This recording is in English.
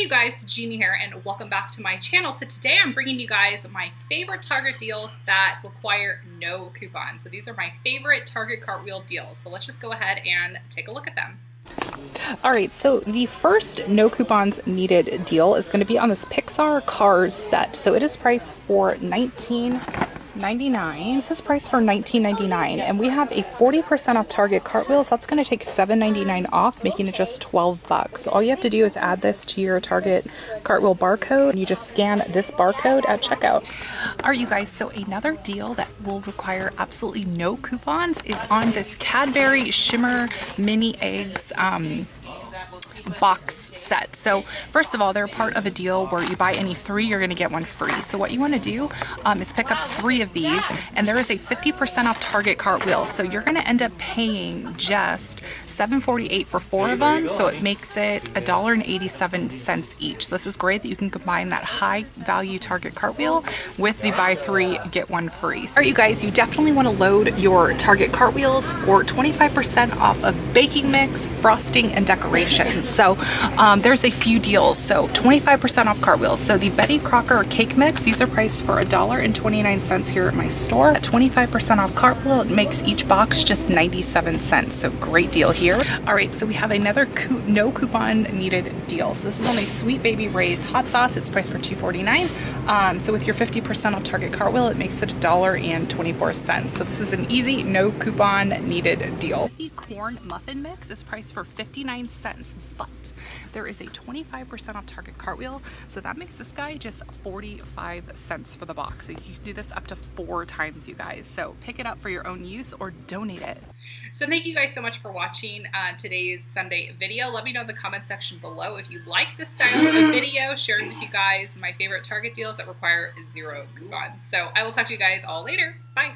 You guys, Gina here and welcome back to my channel. So today I'm bringing you guys my favorite Target deals that require no coupons. So these are my favorite Target cartwheel deals. So let's just go ahead and take a look at them. All right, so the first no coupons needed deal is going to be on this Pixar Cars set. So it is priced for 19 $19.99. This is priced for $19.99 and we have a 40% off Target cartwheels. So that's going to take $7.99 off, making it just 12 bucks. All you have to do is add this to your Target cartwheel barcode. and You just scan this barcode at checkout. All right, you guys, so another deal that will require absolutely no coupons is on this Cadbury Shimmer Mini Eggs um, box set. So first of all, they're part of a deal where you buy any three, you're gonna get one free. So what you wanna do um, is pick up three of these and there is a 50% off Target cartwheel. So you're gonna end up paying just $7.48 for four of them. So it makes it $1.87 each. So this is great that you can combine that high value Target cartwheel with the buy three, get one free. All right, you guys, you definitely wanna load your Target cartwheels for 25% off of baking mix, frosting, and So um, there's a few deals. So 25% off cartwheels. So the Betty Crocker cake mix, these are priced for $1.29 here at my store. At 25% off cartwheel, it makes each box just 97 cents. So great deal here. All right, so we have another no coupon needed deal. So this is only Sweet Baby Ray's hot sauce. It's priced for $2.49. Um, so with your 50% off Target cartwheel, it makes it $1.24. So this is an easy no coupon needed deal. The corn muffin mix is priced for 59 cents, but there is a 25% off Target cartwheel. So that makes this guy just 45 cents for the box. So you can do this up to four times, you guys. So pick it up for your own use or donate it. So thank you guys so much for watching uh, today's Sunday video. Let me know in the comment section below if you like the style of the video, sharing with you guys my favorite Target deals that require zero coupons. So I will talk to you guys all later. Bye.